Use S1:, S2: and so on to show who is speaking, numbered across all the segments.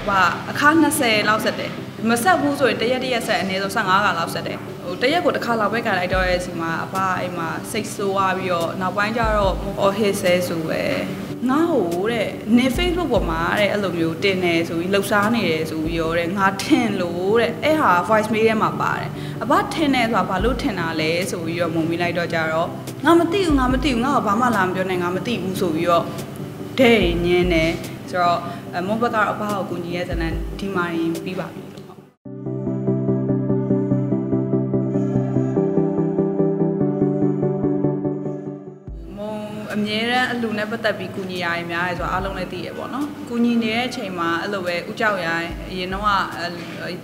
S1: အဘအခါ20လောက်ဆက်တယ်မဆက်ဘူးဆိုရင်တရက်တရက်ဆက်အနည်းဆုံး15ခါလောက်ဆက်တယ်ဟိုတရက်ကိုတစ်ခါလောက်ပဲကန်လိုက်တော့ရဲ့စီမှာအဘအိမ်မှာစိတ်ဆိုးသွားပြီးတော့နောက်ပိုင်းကျတော့ oh hit ဆဲဆိုပဲငါ့ဟိုတဲ့နေ Facebook ပေါ်မှာတဲ့အဲ့လိုမျိုးတင်နေဆိုပြီးလှုပ်ရှားနေတယ်ဆိုပြီးရောတဲ့ငါထင်လို့တဲ့အဲ့ဟာ voice mail ထဲမှာပါတယ်အဘထင်နေဆိုတာဘာလို့ထင်တာလဲဆိုပြီးတော့မုံမိလိုက်တော့ကြတော့ငါမသိဘူးငါမသိဘူးငါကဘာမှလာမပြောနဲ့ငါမသိဘူးဆိုပြီးတော့ဒဲညင်းနေ ဆိုတော့မွန်ဘက်ကတော့အဘကိုကူညီရဲဇနန်ဒီမာရင်ပြီးပါပြီလို့ဟုတ်မုံအမြဲတမ်းအလူနဲ့ပတ်သက်ပြီးကူညီရရင်များရဲဆိုတော့အားလုံးလည်းသိရပေါ့နော်ကူညီနေတဲ့အချိန်မှာအဲ့လိုပဲဥကြောက်ရိုင်းအရင်တော့က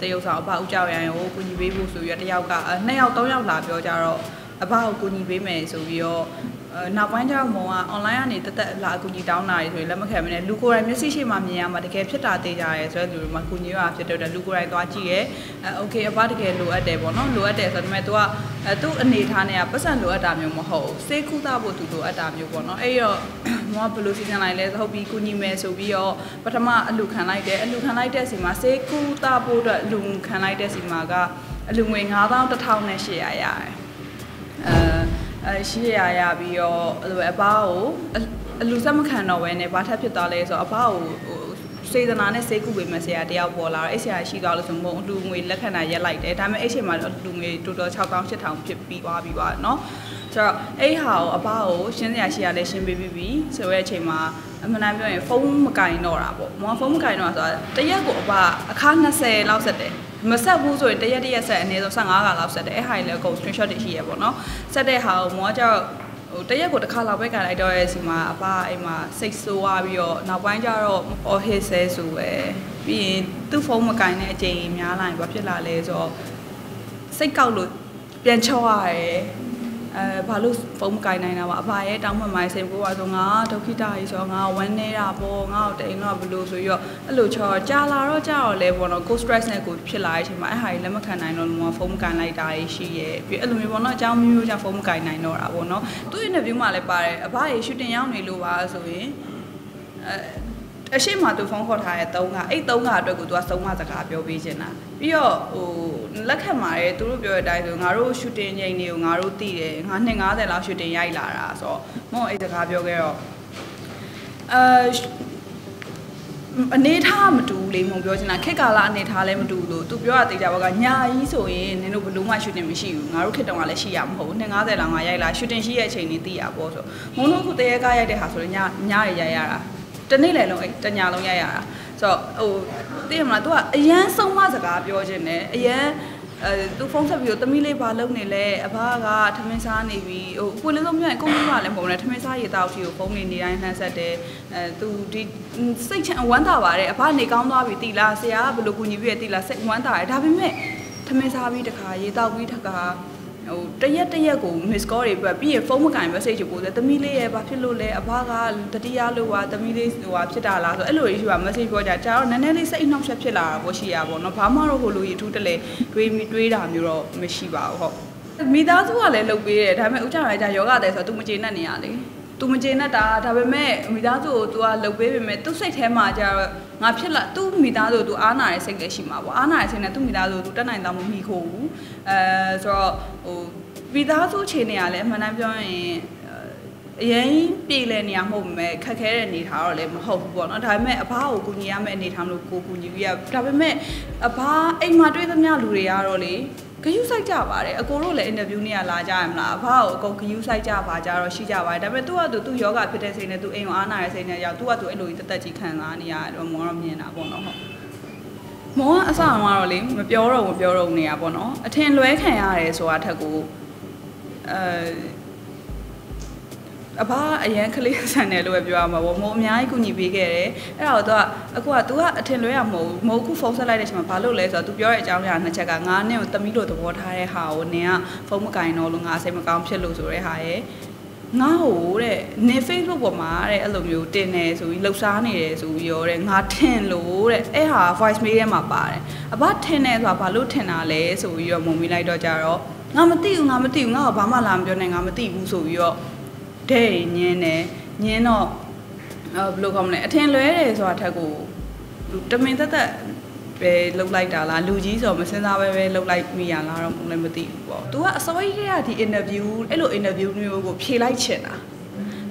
S1: တရုတ်ဆောင်အဘဥကြောက်ရိုင်းကိုကူညီပေးဖို့ဆိုပြီးတော့တယောက်ကနှစ်ယောက်သုံးယောက်လာပြောကြတော့အဘကိုကူညီပေးမယ်ဆိုပြီးတော့အဲ နောက်ပိုင်းကျတော့မုံက online ကနေတက်တက်လာအကူကြီးတောင်းတာတွေဆိုရင်လက်မခံမနဲ့လူကိုယ်တိုင်မျက်စိရှိမှမြင်ရမှာတကယ်ဖြစ်တာသိကြရဲဆိုတော့လူတွေမှာကူညီရတာဖြစ်တော့လူကိုယ်တိုင်သွားကြည့်ရဲအဲ okay အဘတကယ်လိုအပ်တယ်ပေါ့နော်လိုအပ်တယ်ဆိုတော့ဒါပေမဲ့ तू ကအဲသူ့အနေထားနဲ့ကပတ်စံလိုအပ်တာမျိုးမဟုတ်ဘူးစေးခုသားဖို့သူလိုအပ်တာမျိုးပေါ့နော်အဲ့တော့မောကဘယ်လိုစီစဉ်လိုက်လဲဆိုဟုတ်ပြီကူညီမယ်ဆိုပြီးတော့ပထမအလူခံလိုက်တယ်အလူခံလိုက်တဲ့စီမှာစေးခုသားဖို့အတွက်အလူခံလိုက်တဲ့စီမှာကအလူငွေ9100နဲ့800ရတယ်အဲ အဲရှိရရပြီးတော့အဲ့လိုအပားကိုအလူစက်မခံတော့ဘဲနဲ့ဘာထပ်ဖြစ်သွားလဲဆိုတော့အပားကိုဟိုစေတနာနဲ့စေကုပေးမယ်ဆရာတယောက်ပေါ်လာတော့အဲ့ဆရာရှိသွားလို့ဆိုမို့လူငွေလက်ခံတာရက်လိုက်တယ်ဒါပေမဲ့အဲ့ချိန်မှာလူငွေတော်တော်6000 8000ဖြစ်ပြီးသွားပြီးပါเนาะဆိုတော့အဲ့ဟာကိုအပားကိုရှင်းစရာရှိရလဲရှင်းပေးပြီးပြီဆိုတဲ့အချိန်မှာအမှန်တမ်းပြောရင်ဖုန်းမကင်တော့တာပေါ့မောဖုန်းမကင်တော့ဆိုတာတရက်ကိုအပအခါ20လောက်ဆက်တယ် မဆက်ဘူးဆိုရင်တရက်တရက်ဆက်အနည်းဆုံး15ခါလောက်ဆက်တယ်အဲ့ဟာကြီးလည်းအကုန် screenshot တွေရှိရပေါ့နော်ဆက်တဲ့ဟာကိုမောကကြောက်ဟိုတရက်ကိုတစ်ခါလောက်ပဲကန်လိုက်တော့ရဲ့စီမှာအဖအိမ်မှာစိတ်ဆိုးသွားပြီးတော့နောက်ပိုင်းကျတော့ oh hit ဆဲဆိုပဲပြီးရင်သူ့ဖုန်းမကင်တဲ့အချိန်များလာရင်ဘာဖြစ်လာလဲဆိုတော့စိတ်ကောက်လို့ပြန်ချော့ရတယ် အဲဘာလို့ဖုန်းမကင်နိုင်တာပါအဖရဲ့တောင်းမှန်မိုင်းစိန်ကိုပါဆိုငါဒုက္ခိတကြီးဆိုတော့ငါဝမ်းနေတာပေါ့ငါ့ကိုတိန်တော့ဘလို့ဆိုပြီးတော့အဲ့လိုချောကြာလာတော့ကြာတော့လဲပေါ့နော် co stress နဲ့ကိုဖြစ်လာတဲ့အချိန်မှာအဲ့ဟာကြီးလက်မခံနိုင်တော့လို့ဖုန်းမကင်လိုက်တာရှိရဲ့ပြီးအဲ့လိုမျိုးပေါ့နော်အကြောင်းမျိုးမျိုးကြောင့်ဖုန်းမကင်နိုင်တော့တာပေါ့နော်သူ့ interview မှာလည်းပါတယ်အဖရဲ့ shooting ရောက်နေလို့ပါဆိုရင်အဲအရှိမသူဖုန်းခေါ်ထားတဲ့3ကအဲ့3ကအတွက်ကိုသူကဆုံးမစကားပြောပေးချင်တာပြီးတော့ဟို လက်ခံပါတယ်သူတို့ပြောတဲ့အတိုင်းဆိုငါတို့ shooting ချိန်တွေကိုငါတို့သိတယ်ငါ250လောက် shooting ရိုက်လာတာဆိုတော့မောအဲ့စကားပြောခဲ့တော့အဲအနေထားမတူဘူးလေမုံပြောချင်တာခက်ကာလအနေထားလည်းမတူဘူးလို့သူပြောတာသိကြပါကညာကြီးဆိုရင်နင်တို့ဘလို့မှ shooting မရှိဘူးငါတို့ခက်တုံးကလည်းရှိရမဟုတ်ဘူး250လောက်ငါရိုက်လာ shooting ရှိရဲ့အချိန်လေးသိရပေါ့ဆိုမုံတို့ခုတရေကားရိုက်တဲ့ဟာဆိုရင်ညညရရိုက်ရတာတနေ့လည်းလုံးအဲ့တညာလုံးရိုက်ရတာဆိုတော့ဟို သိရမလား तू ကအရန်ဆုံးမစကားပြောခြင်းနဲ့အရန်အဲသူဖုန်းဆက်ပြီးတော့တမီးလေးဘာလုပ်နေလဲအဘကထမင်းစားနေပြီဟိုကိုလေးဆုံးပြောရင်ကိုကြီးကလည်းမဟုတ်ဘူးထမင်းစားရေတောက်တီကိုဖုန်းနေနေတိုင်းနှမ်းဆက်တယ်အဲသူဒီစိတ်ချဝမ်းသာပါတယ်အဘနေကောင်းသွားပြီတိလားဆရာကဘယ်လိုကူညီပြည့်တိလားစိတ်ဝမ်းသာတယ်ဒါပေမဲ့ထမင်းစားပြီးတခါရေတောက်ပြီးတခါ ဟိုတရက်တရက်ကို miss call တွေပြပြီးရင်ဖုန်းမကင် message ပို့တယ်သမီးလေးရဲ့ဘာဖြစ်လို့လဲအဘကတတိယလို့ပါသမီးလေးဟိုဟာဖြစ်တာလားဆိုအဲ့လို issue က message ပြောကြကြာတော့နည်းနည်းလေးစိတ်အနှောက်အယှက်ဖြစ်လာတာပေါ့ရှိရပါတော့ဘာမှတော့ဟိုလိုရထူးတလဲတွေးတွေးတာမျိုးတော့မရှိပါဘူးဟုတ်မိသားစုကလည်းလုပ်ပေးတယ်ဒါပေမဲ့ဥကြရကြယောဂတဲ့ဆိုတော့ तू မကျေနပ်နေရလေ။ तू မကျေနပ်တာဒါပေမဲ့မိသားစုကို तू ကလှုပ်ပေးပေမဲ့ तू စိတ်ထဲမှာကျတော့ငါဖြစ်လာ तू မိသားစုကို तू အားနာတဲ့စိတ်လည်းရှိမှာပေါ့အားနာတဲ့စိတ်နဲ့ तू မိသားစုကို तू တက်နိုင်တာမမိခိုးဘူးအဲဆိုတော့ဟိုမိသားစုအခြေအနေကလည်းအမှန်တမ်းပြောရင်အရင်ပြည်လဲနေရမဟုတ်မဲ့ခက်ခဲတဲ့အနေထားတော့လည်းမဟုတ်ဘူးပေါ့နော်ဒါပေမဲ့အဘကိုကူညီရမယ့်အနေထားလို့ကိုကူညီပြီးရဒါပေမဲ့အဘအိမ်မှာတွေ့သမျှလူတွေကတော့လေ ဂယုစိုက်ကြပါတယ်အကိုတို့လည်းအင်တာဗျူးနေရလာကြရမလားအဘကိုအကုန်ဂယုစိုက်ကြပါကြတော့ရှိကြပါတယ်ဒါပေမဲ့သူကသူသူယောဂဖြစ်တဲ့စိတ်နဲ့သူအိမ်ကိုအားနာတဲ့စိတ်နဲ့ရောက်သူကသူအဲ့လိုကြီးတက်တက်ကြီးခံစားနေရတယ်တော့မောတော့မြင်တာပေါ့နော်ဟုတ်မောကအစအောင်ကတော့လေမပြောတော့မပြောတော့နေရပေါ့နော်အထင်လွဲခံရတယ်ဆိုတာထက်ကိုအဲ အဘအရန်ကလေးဆန်တယ်လို့ပဲပြောရမှာပေါ့မိုးအများကြီးကူညီပေးခဲ့တယ်အဲ့ဒါတော့အခုက तू ကအထင်လွဲရမဟုတ်မိုးခုဖုန်းဆက်လိုက်တဲ့အချိန်မှာဘာလို့လဲဆိုတော့ तू ပြောတဲ့အကြောင်းအရာနှစ်ချက်ကငါနဲ့ကိုတမီးလို့သဘောထားတဲ့ဟာကိုနင်ကဖုန်းမကင်တော့လို့ငါအစိမ်မကောင်းဖြစ်လို့ဆိုတဲ့ဟာရဲ့ငါ့ဟိုတဲ့နေ Facebook ပေါ်မှာတဲ့အဲ့လိုမျိုးတင်နေဆိုပြီးလှုပ်ရှားနေတယ်ဆိုပြီးရောတဲ့ငါထင်လို့တဲ့အဲ့ဟာ voice mail ထဲမှာပါတယ်အဘထင်တယ်ဆိုတာဘာလို့ထင်တာလဲဆိုပြီးတော့မုံမိလိုက်တော့ကြတော့ငါမသိဘူးငါမသိဘူးငါကဘာမှလာမပြောနဲ့ငါမသိဘူးဆိုပြီးတော့ ဒဲညင်းတယ်ညင်းတော့အဲဘယ်လိုကောင်းမလဲအထင်လွဲတယ်ဆိုတာထက်ကိုတမင်သက်သက်ပဲလှုပ်လိုက်တာလားလူကြီးဆိုမစင်စားပဲပဲလှုပ်လိုက်မိရလားတော့လည်းမသိဘူးပေါ့။ तू ကအစိုးရကဒီ interview အဲ့လို interview မျိုးကိုဖြေလိုက်ချင်တာ။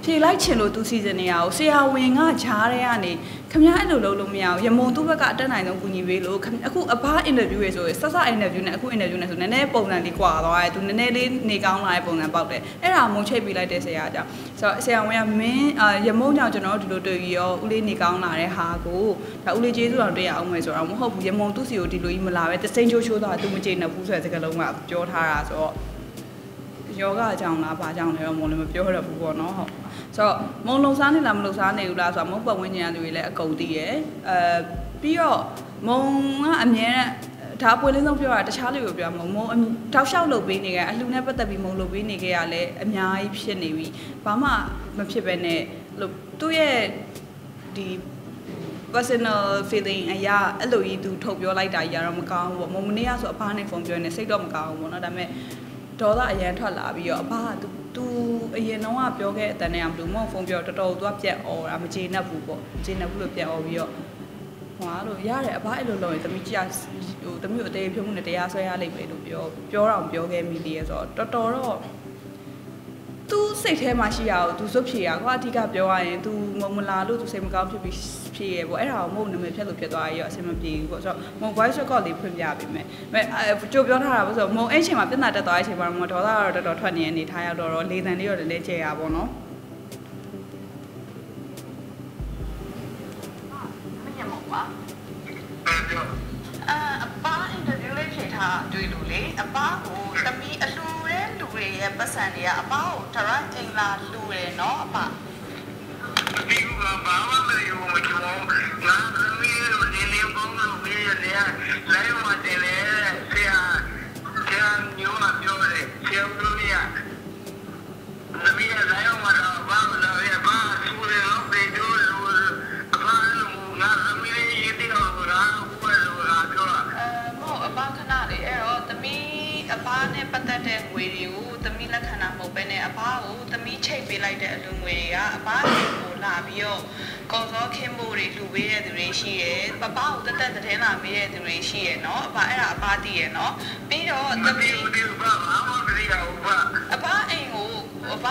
S1: ဖြေလိုက်ချင်လို့ तू စီစဉ်နေရအောင်ဆရာဝန်ကဂျားတဲ့ကနေခမအဲ့လိုလုပ်လို့မရဘူးရမုံသူ့ဘက်ကအတက်နိုင်ဆုံးကူညီပေးလို့အခုအဘ interview ရေဆိုဆက်ဆက် interview နဲ့အခု interview နဲ့ဆိုနည်းနည်းပုံစံလေးကွာသွားတယ်သူနည်းနည်းလေးနေကောင်းလာတဲ့ပုံစံပေါက်တယ်အဲ့ဒါမုံချိတ်ပေးလိုက်တဲ့ဆရာကြောင့်ဆိုတော့ဆရာဝန်ကမင်းရမုံကြောင့်ကျွန်တော်တို့ဒီလိုတွေ့ပြီးရောဦးလေးနေကောင်းလာတဲ့ဟာကိုဒါဦးလေးကျေးဇူးတော်တွေ့ရအောင်မယ်ဆိုတော့မဟုတ်ဘူးရမုံသူ့စီကိုဒီလိုကြီးမလာပဲတစိမ့်ချိုးချိုးသွားသူမကြည့်နေဘူးဆိုတဲ့စကားလုံးကပြောထားတာဆိုတော့ ယောဂအကြောင်းလားဘာကြောင့်လဲတော့မလည်းမပြောရဘူးပေါ့နော်ဟုတ်ဆိုတော့မုံလုံစားနေလားမလုံစားနေဘူးလားဆိုတော့မုံပတ်ဝန်းကျင်ကလူတွေလည်းအကုန်သိရယ်အဲပြီးတော့မုံကအမြဲတမ်းဒါပွင့်လင်းဆုံးပြောတာတခြားလူကိုပြောမုံမုံတောက်လျှောက်လုပ်ပေးနေကြအလှူနဲ့ပတ်သက်ပြီးမုံလုပ်ပေးနေကြရလဲအများကြီးဖြစ်နေပြီဘာမှမဖြစ်ပဲနဲ့လို့သူ့ရဲ့ဒီ personal feeling အရာအဲ့လိုကြီးသူထုတ်ပြောလိုက်တာကြီးကတော့မကောင်းဘူးပေါ့မုံမနေ့ကဆိုအဖားနဲ့ဖုန်းပြောနေစိတ်တော့မကောင်းဘူးပေါ့နော်ဒါပေမဲ့ ဒေါသအရန်ထွက်လာပြီးတော့အဖားကသူသူအရင်တော့ကပြောခဲ့တဲ့အတန်းနဲ့အောင်ဘလူးမောင်ဖုန်းပြောတော်တော်သူကပြက်អော်တာမကျေနပ်ဘူးပေါ့ကျေနပ်ဘူးလို့ပြက်អော်ပြီးတော့ဟွာလို့ရတယ်အဘအဲ့လိုလုပ်ရင်သမီးကြဟိုသမီးကိုအသေးဖြုံးမှုနဲ့တရားဆွဲရလိမ့်မယ်လို့ပြောပြောတော့ပြောခဲ့မိသေးရဲ့ဆိုတော့တော်တော်တော့သူစိတ်ထဲမှာရှိရအောင်သူစွတ်ဖြေရကွာအဓိကပြောရရင်သူမုံမလာလို့သူစိတ်မကောင်းဖြစ်ပြီး ဖြေရပေါ့အဲ့ဒါကိုမဟုတ်နာမည်ဖြတ်လို့ဖြစ်သွားရောအဆင်မပြေဘူးပေါ့ဆိုတော့မုံ voice record လေးဖွင့်ပြပေးမယ်အဲကြိုပြောထားတာပေါ့ဆိုတော့မုံအဲ့ချိန်မှာပြဿနာတက်သွားတဲ့အချိန်မှာမဒေါသကတော့တော်တော်ထွက်နေနေထားရတော့တော့လေတန်လေးတော့လည်းကျဲရပါတော့
S2: အာအပားအင်တာဗျူးလေးဖြေထားတွေ့လို့လေအပားကိုတမီအလှူတဲ့လူတွေရဲ့ပတ်စံတွေကအပားကိုတရိုက်အင်လာလှူတယ်နော်အပား
S3: ဒီကဘာမှမယူမချော နဲ့အပား
S2: ကိုတမီချိတ်ပေးလိုက်တဲ့အလူငွေတွေကအပားတွေကိုလာပြီးတော့ကော်စောခင်းဖို့တွေလူပေးတဲ့သူတွေရှိရယ်ပပကိုတက်တက်တဲ့လာပေးတဲ့သူတွေရှိရယ်နော်အပားအဲ့ဒါအပားတည်ရယ်နော်ပြီးတော့
S3: မ
S2: တ
S3: ပြေ
S2: မီ
S3: ဘူးဒီဘာမှမပြေဘူးဘာ
S2: အဘအိမ်ကိုအဘ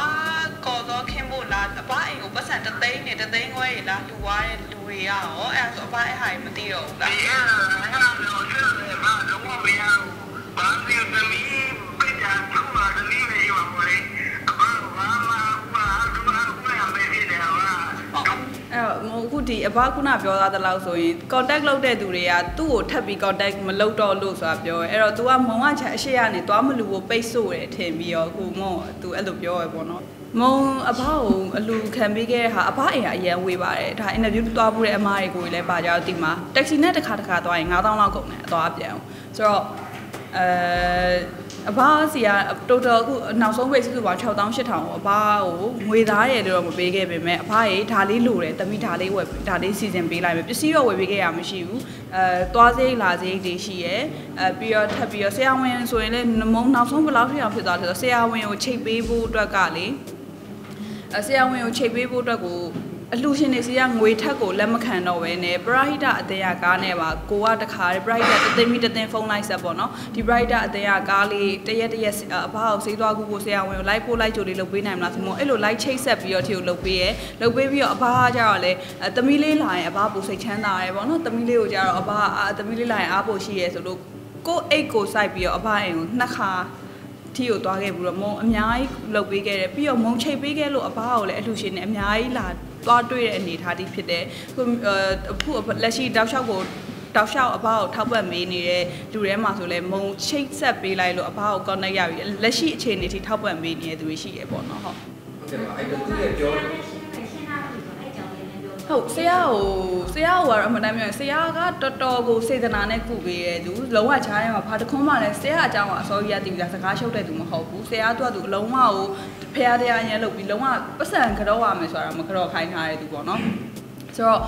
S2: ကော်သောခင်းဖို့လားအဘအိမ်ကိုပတ်စံတသိန်းနဲ့တသိန်းခွဲလားလူွားတဲ့လူတွေရရောအဲ့ဒါဆိုအဘအဲ့ဟာကြီးမသိတော့ဘူးလား
S1: အခုဒီအဘခုနပြောသားတလောက်ဆိုရင် contact လုပ်တဲ့သူတွေကသူ့ကိုထပ်ပြီး contact မလုပ်တော့လို့ဆိုတာပြောရဲအဲ့တော့ तू ကမုံကချအရှိရနေသွားမလူကိုပိတ်ဆို့တယ်ထင်ပြီးတော့အခုမုံ तू အဲ့လိုပြောရဲပေါ့နော်မုံအဘကိုအလူခံပေးခဲ့တဲ့ဟာအဘအိမ်ကအရန်ဝေးပါတယ်ဒါ interview သွားဖို့တဲ့အမားတွေကိုလည်းပါကြတော့ဒီမှာ taxi နဲ့တစ်ခါတစ်ခါသွားရင်9000လောက်ကုန်တယ်အသွားပြန်အောင်ဆိုတော့ အဲအဘစီက total အခုနောက်ဆုံးပိတ်စုစုပေါင်း6000 8000ကိုအဘကိုငွေသားရယ်လို့တော့မပေးခဲ့ပေမဲ့အဘရေဒါလေးလိုတယ်တမိဒါလေးဝယ်ဒါလေးစီစဉ်ပေးလိုက်မယ်ပစ္စည်းတော့ဝယ်ပေးခဲ့ရမရှိဘူးအဲသွားစိတ်လာစိတ်တွေရှိရယ်အဲပြီးတော့ထပ်ပြီးတော့ဆရာဝန်ဆိုရင်လည်းမုံနောက်ဆုံးဘယ်လောက်ထိအောင်ဖြစ်သွားလဲဆိုတော့ဆရာဝန်ကိုချိန်ပေးဖို့အတွက်ကလေအဲဆရာဝန်ကိုချိန်ပေးဖို့အတွက်ကို အလှရှင်တွေစီကငွေထက်ကိုလက်မခံတော့ဘဲနဲ့ပရဟိတအသေးရကားနဲ့ပါကိုကတခါပရဟိတတသိန်းမီတသိန်းဖုန်းလိုက်ဆက်ပေါ့နော်ဒီပရဟိတအသေးရကားလေးတရက်တရက်အဖအောင်ဆေးသွားကူကိုဆရာဝန်ကိုလိုက်ပို့လိုက်ကြိုလေးလုပ်ပေးနိုင်မလားဆိုမို့အဲ့လိုလိုက်ချိတ်ဆက်ပြီးတော့ထီကိုလုပ်ပေးရဲလုပ်ပေးပြီးတော့အဖကကြတော့လေသမီးလေးလာရင်အဖပူစိတ်ချမ်းသာရဲပေါ့နော်သမီးလေးကိုကြတော့အဖသမီးလေးလာရင်အားပို့ရှိရဲဆိုလို့ကိုအိတ်ကိုစိုက်ပြီးတော့အဖအိမ်ကိုနှစ်ခါထီကိုသွားခဲ့ပြီးတော့မုံအများကြီးလုပ်ပေးခဲ့တယ်ပြီးတော့မုံချိတ်ပေးခဲ့လို့အဖကိုလည်းအလှရှင်နဲ့အများကြီးလာ သွားတွေ့တဲ့အနေအထားတိဖြစ်တယ်ခုအခုလက်ရှိတောက်လျှောက်ကိုတောက်လျှောက်အဘကိုထောက်ပံ့ပေးနေတဲ့လူထဲမှာဆိုလဲမုံချိတ်ဆက်ပေးလိုက်လို့အဘကို connect ရပြီလက်ရှိအခြေအနေထိထောက်ပံ့ပေးနေတဲ့သူတွေရှိရပေါ့နော်ဟုတ်
S4: ဟုတ်ကဲ့ပါအဲ့တော့သူရဲ့ပြော
S1: ဟုတ်ဆရာကိုဆရာကိုကတော့အမှန်တမ်းပြောရင်ဆရာကတော်တော်ကိုစေတနာနဲ့ကုပေးရဲသူလုံးဝချားရဲမှာဘာတခွန်းမှလည်းဆရာအကြောင်းကအစောကြီးရတည်ပြီးစကားရှုပ်တဲ့သူမဟုတ်ဘူးဆရာကသူ့အလုံးဝကိုဖះတရားရန်လုပ်ပြီးလုံးဝပတ်စံကြောရမယ်ဆိုတာမကြောခိုင်းထားတဲ့သူပေါ့နော်ဆိုတော့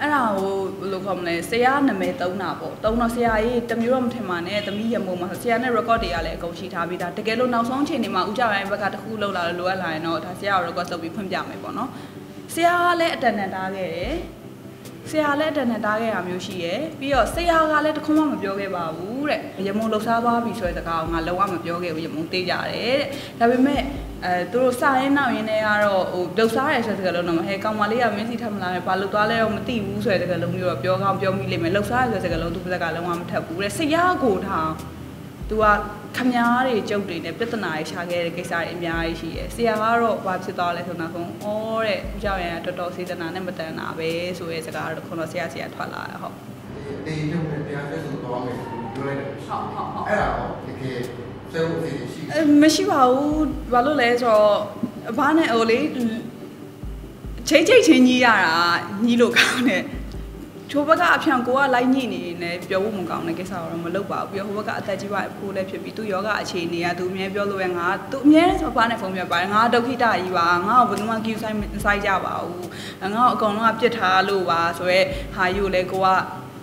S1: အဲ့ဒါကိုဘယ်လိုခေါ်မလဲဆရာနာမည်သုံးတာပေါ့သုံးတော့ဆရာကြီးတမျိုးတော့မထင်ပါနဲ့သမီးရမုံမှာဆရာနဲ့ record တွေကလည်းအကုန်ရှိထားပြီးသားတကယ်လို့နောက်ဆုံးအချိန်တွေမှာဦးကြရိုင်းဘက်ကတခုလောက်လာလို့လိုအပ်လာရင်တော့ဒါဆရာကို record လုပ်ပြီးဖွင့်ပြမယ်ပေါ့နော် ဆရာကလည်းအတန်တန်တားခဲ့တယ်ဆဆရာလည်းအတန်နဲ့တားခဲ့တာမျိုးရှိရယ်ပြီးတော့ဆရာကလည်းတခုမှမပြောခဲ့ပါဘူးတဲ့ရမုံလှစားသွားပြီဆိုတဲ့စကားကိုငါလုံးဝမပြောခဲ့ဘူးရမုံသေးကြတယ်တဲ့ဒါပေမဲ့အဲသူတို့စရင်နောက်ရင်းနဲ့ကတော့ဟိုလှစားရဲဆိုတဲ့စကားလုံးတော့မဟဲကောင်မလေးကမင်းစီထပ်မလာနဲ့ဘာလို့သွားလဲတော့မသိဘူးဆိုတဲ့စကားလုံးမျိုးတော့ပြောကောင်းပြောမိလိမ့်မယ်လှစားရဲဆိုတဲ့စကားလုံးသူပါဇက်ကလုံးဝမထပ်ဘူးတဲ့ဆရာကိုထောင် သူကခမားတွေကြုတ်တွေနဲ့ပြဿနာတွေရှာခဲ့တဲ့ကိစ္စတွေအများကြီးရှိရယ်ဆရာကတော့ဘာဖြစ်သွားလဲဆိုတော့ခုဩတဲ့ဦးကြောင်ရံတော်တော်စေတနာနဲ့မတန်တာပဲဆိုရဲစကားတော့ခုတော့ဆရာဆရာထွက်လာရဟုတ်
S4: တေးရုံနဲ့တရားဆွဲဆိုတော့မယ်ပြောလိုက်တယ်
S1: ဟုတ်ဟုတ်ဟုတ်
S4: အဲ့ဒါတော့တကယ်ဆွဲဖို့အစီအစဉ်ရှိ
S1: အဲမရှိပါဘူးဘာလို့လဲဆိုတော့အဘနဲ့ဟိုလေချိတ်ချိတ်ချင်းကြီးရတာညီလို့ကောင်းတယ် ချိုးဘက်ကအဖြံကိုကလိုက်ညိနေနေပြောဖို့မကောင်းတဲ့ကိစ္စတော့မလုပ်ပါဘူးပြီးတော့ဟိုဘက်ကအသက်ကြီးပါအဖိုးလည်းဖြစ်ပြီးသူယောဂအခြေအနေကသူအမြဲပြောလို့ပဲငါသူအမြဲဆိုဘာနဲ့ဖုန်းပြပါတယ်ငါဒုက္ခိတကြီးပါငါ့ကိုဘယ်သူမှ queue ဆိုင်ဆိုင်ကြပါဘူးငါ့ကိုအကောင်လုံးကပြစ်ထားလို့ပါဆိုရဲဟာယူလဲကိုက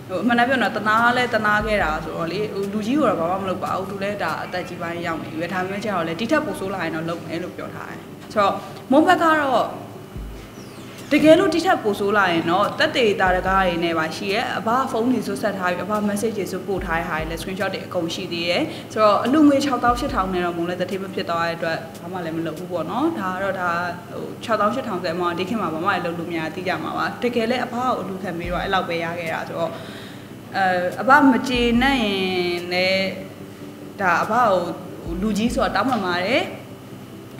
S1: ဟိုအမှန်တမ်းပြောတော့တနာလဲတနာခဲ့တာဆိုတော့လေဟိုလူကြီးကတော့ဘာမှမလုပ်ပါဘူးသူလည်းဒါအသက်ကြီးပိုင်းရောက်နေပြီပဲဒါပေမဲ့ကျတော့လေတိထက်ပိုဆိုးလာရင်တော့လုပ်မယ်လို့ပြောထားတယ်ဆိုတော့မုံဘက်ကတော့ တကယ်လို့တိထက်ပိုဆိုးလာရင်တော့တက်တေတာတကားတွေနဲ့ပါရှိရဲအဘဖုန်းတွေဆွဆက်ထားပြီးအဘ message တွေဆွပို့ထားတဲ့ဟာတွေလည်း screenshot တွေအကုန်ရှိသေးတယ်ဆိုတော့အလူငွေ6000 8000နဲ့တော့မုံလည်းတစ်ထည့်မဖြစ်သွားတဲ့အတွက်ဘာမှလည်းမလုပ်ဘူးပေါ့နော်ဒါကတော့ဒါဟို6000 8000ဆိုမှဒီခေတ်မှာဘာမှလည်းလုပ်လို့မရသိကြမှာပါတကယ်လည်းအဘကိုအလူခံပြီးတော့အဲ့လောက်ပဲရခဲ့တာဆိုတော့အဲအဘမကြေနဲ့ရင်လည်းဒါအဘကိုလူကြီးဆိုတော့တောင်းပန်ပါတယ်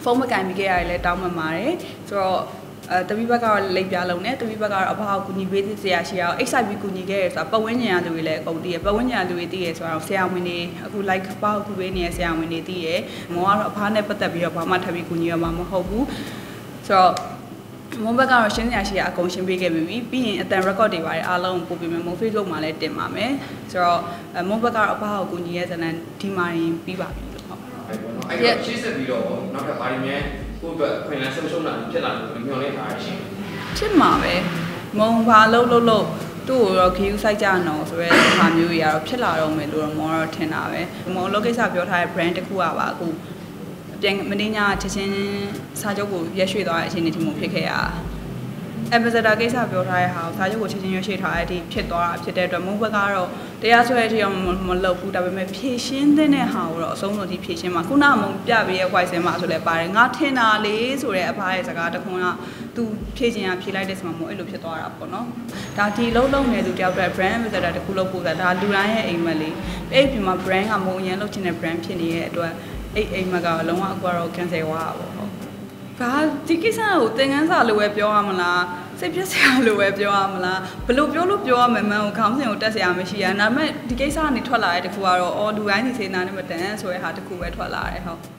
S1: ဖုန်းမကင်မိခဲ့ရတယ်လည်းတောင်းပန်ပါတယ်ဆိုတော့ အဲတပီးဘက်ကတော့လိပ်ပြလုံးနဲ့တပီးဘက်ကတော့အဘကိုကူညီပေးစရာရှိအောင် XIP ကူညီခဲ့ရဆိုတော့ပတ်ဝန်းကျင်ကလူတွေလည်းအကုန်တည်ရပတ်ဝန်းကျင်ကလူတွေတည်ရဆိုတော့ဆရာဝန်တွေအခု like ပေါ့ကူပေးနေတဲ့ဆရာဝန်တွေတည်ရမောကတော့အဖားနဲ့ပတ်သက်ပြီးတော့ဘာမှထပ်ပြီးကူညီရမှာမဟုတ်ဘူးဆိုတော့မုံဘက်ကတော့ရှင်းစရာရှိရအကုန်ရှင်းပေးခဲ့ပြီပြီးရင်အတန် record တွေပါတယ်အားလုံးပို့ပေးမယ်မုံ Facebook မှာလည်းတင်ပါမယ်ဆိုတော့မုံဘက်ကတော့အဖအကိုကူညီရဲ့ဇာတ်လမ်းဒီမှာရင်ပြီးပါပြီလို့ဟုတ်
S5: အဲ့ပေါ့နော်အဲ့တော့ရှေ့ဆက်ပြီးတော့နောက်ထပ်ဘာတွေများ ကိုယ့်အတွက်ခွင့်လန်းဆုံးရှုံးတာဖြစ်လာလို့ညွှန်လိုက်တာရှိတယ်
S1: ဖြစ်မှာပဲမုံဘာလုံးလုံးလုံးသူ့ကိုတော့ခီးယူဆိုင်ကြနော်ဆိုရဲဟာမျိုးကြီးကတော့ဖြစ်လာတော့မယ်လို့တော့မောတော့ထင်တာပဲမုံလောကိစ္စပြောထားတဲ့ brand တစ်ခုကပါအခုပြန်မင်းညာချက်ချင်းစာချုပ်ကိုရက်ရွှေ့သွားတဲ့အချိန်ဒီမှဖြစ်ခဲ့ရ ambassador ကိစ္စပြောထားတဲ့ဟာကိုစာချုပ်ကိုချက်ချင်းရွှေ့ရွှေ့ထားတဲ့အထိဖြစ်သွားတာဖြစ်တဲ့အတွက်မုံဘက်ကတော့တရားစွဲတဲ့အထိတော့မလုပ်ဘူးဒါပေမဲ့ဖြည့်ရှင်းတဲ့ဟာကိုတော့အဆုံးစုံထိဖြည့်ရှင်းမှာခုနကမုံပြပေးရဲ့ white စင်မှာဆိုလဲပါတယ်ငါထင်တာလေးဆိုတဲ့အဖားရဲ့စကားတစ်ခွန်းကသူဖြည့်ခြင်းကဖြည့်လိုက်တဲ့စမှာမုံအဲ့လိုဖြစ်သွားတာပေါ့နော်ဒါဒီလုံးလုံးနေသူတယောက်တည်း brand ambassador တစ်ခုလုပ်ဖို့ဆိုတာဒါလူတိုင်းရဲ့အိမ်မက်လေးအဲ့ဒီမှာ brand ကမုံအရင်လုပ်ချင်တဲ့ brand ဖြစ်နေတဲ့အတွက်အဲ့အိမ်မက်ကတော့လုံးဝအကွာတော့ cancel သွားတာပေါ့ ဟုတ်ဘာဒီကိစ္စကိုသင်ခန်းစာလိုပဲပြောရမလားစိတ်ပြည့်စရာလိုပဲပြောရမလားဘယ်လိုပြောလို့ပြောရမလဲမန်းကိုခေါင်းစဉ်ကိုတက်စရာမရှိရဒါပေမဲ့ဒီကိစ္စကနေထွက်လာတဲ့တခုကတော့အော်လူတိုင်းဒီစေနာနဲ့မတန်ဆိုတဲ့ဟာတခုပဲထွက်လာတယ်ဟုတ်